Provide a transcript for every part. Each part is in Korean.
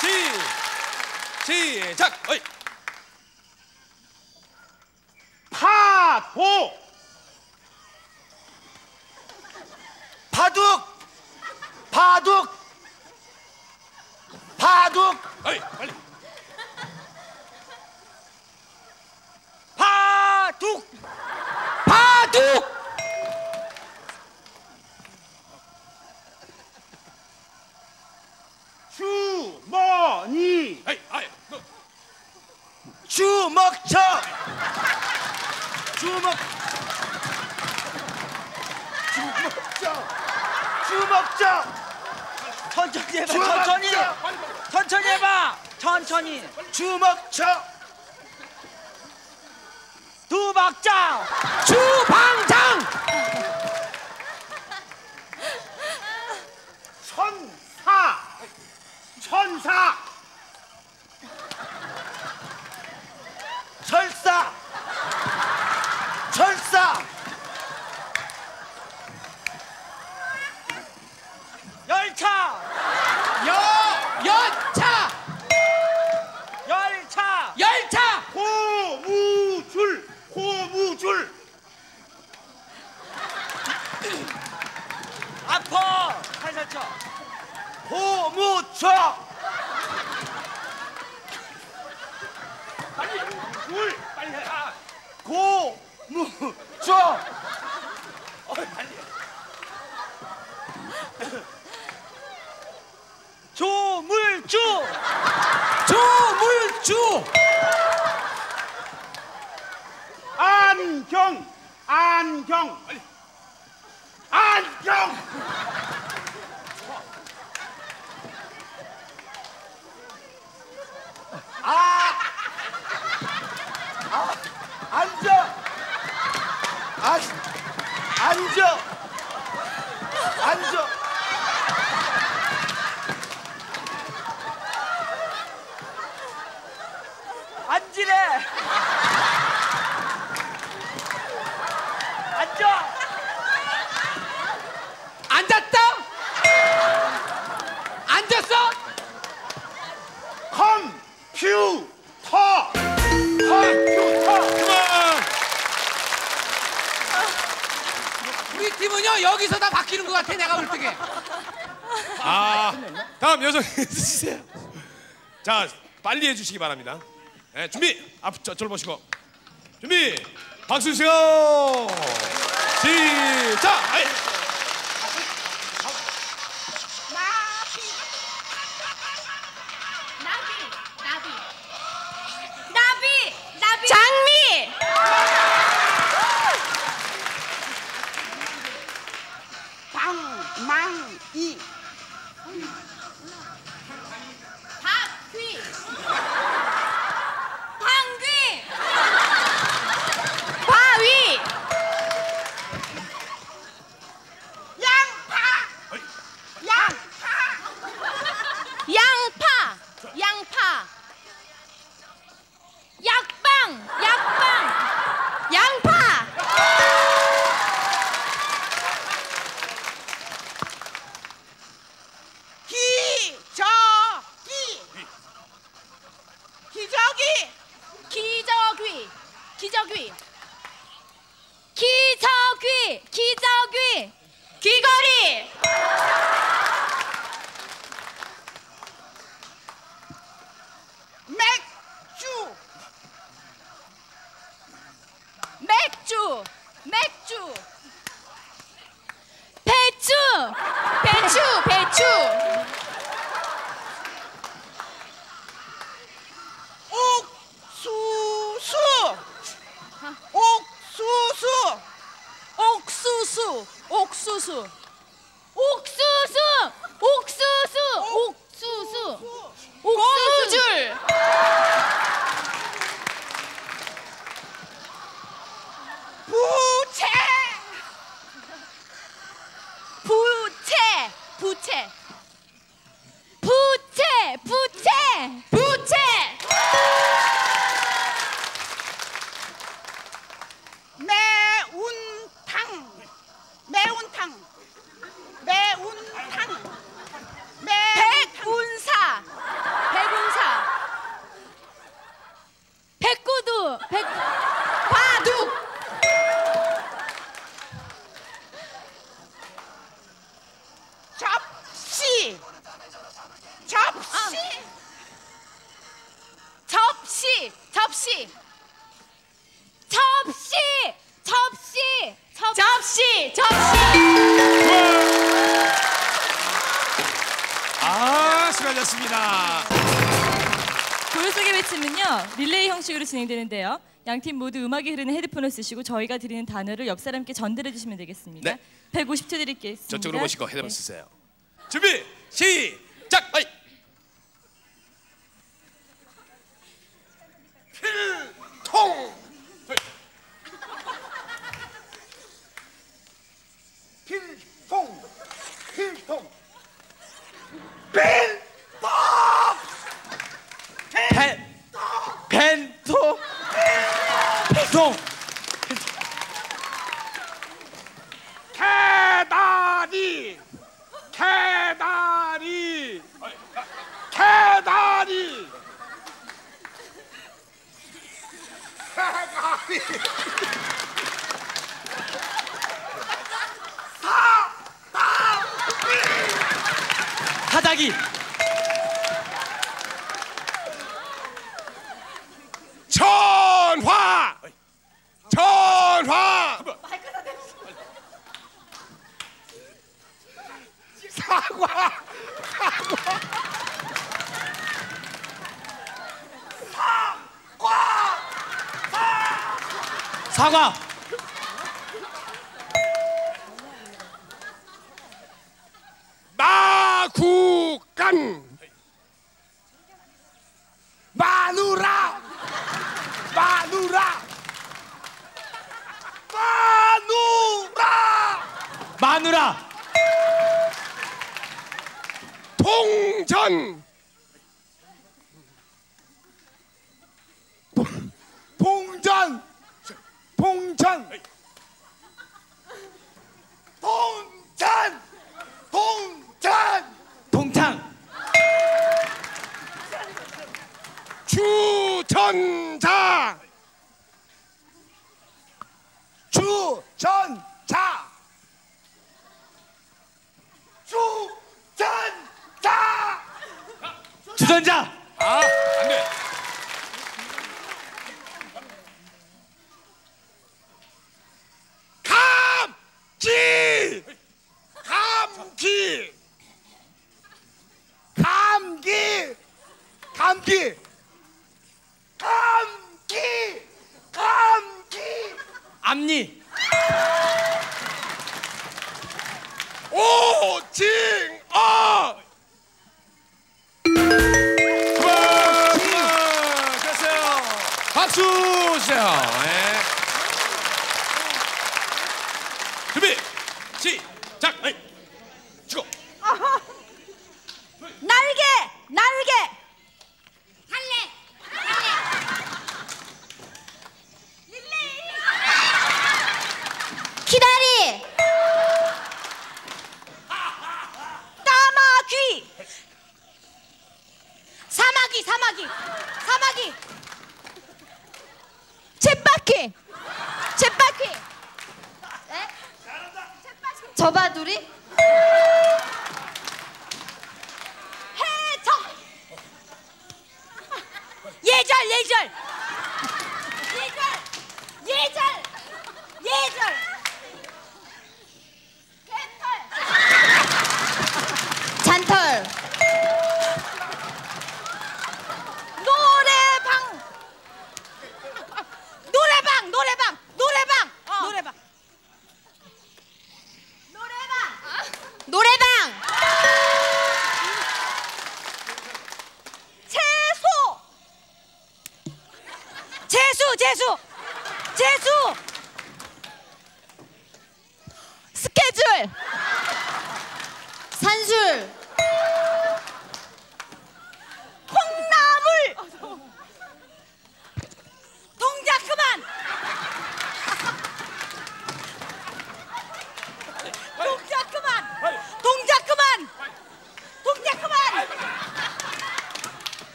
시 시작. 어이. 파도 바둑 바둑 바둑 어이 빨리. 바둑 바둑 주머니 어이 아이 너 주먹쳐 주먹 주먹쳐 주먹쳐 천천히 해봐 주먹 천천히. 쳐. 천천히 해봐. 천천히. 주먹쳐 두 박자. 주방장. 천사. 천사 철사 열차 여 열차 열차 열차 고무줄 고무줄 아파 살살 쳐. 고무쳐 빨리 줄 빨리 해. 아, 고무쳐 조물주! 조물주! 안경! 안경! 빨리. 안경 앉 볼 때게 아 다음 여성 해주세요. 자 빨리 해주시기 바랍니다. 네, 준비 앞 저, 저를 보시고 준비 박수 주세요. 시작. 아이. 방망 기저귀 기저귀. 귀걸이. 맥주. 맥주 맥주. 배추 배추 배추 매운탕. 매운탕. 백운사. 백운사. 백구두. 백 바둑. 접시. 접시. 접시. 접시. 접시. 접시 아, 수고하셨습니다. 고요 속의 외침은요 릴레이 형식으로 진행되는데요. 양 팀 모두 음악이 흐르는 헤드폰을 쓰시고 저희가 드리는 단어를 옆 사람께 전달해 주시면 되겠습니다. 네. 150초 드릴겠습니다. 저쪽으로 보시고 헤드폰 네. 쓰세요. 준비, 시작! 어이. 필통 벤 벤토! 통 개다리 개다리 개다리 하다기 전화! 전화! 사과! 사과! 마구 간! 마누라! 마누라! 마누라! 마누라! 동전! 동전! 동전 동전 동탕 주전자! 주전자. 주전자. 주전자 아, 안 돼. 감기! 감기! 감기 감기 감기 감기 앞니 오징어! 그만! 그만! 됐어요. 박수 주세요. 네. 준비, 시작! 어이. 치고. 날개 날개 할래 기다리 까마귀 사마귀 사마귀 사마귀 쳇바퀴 쳇바퀴. 네? 저바두리 해적. 예절 예절. 예절 예절 재수! 재수! 스케줄! 산술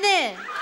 ね。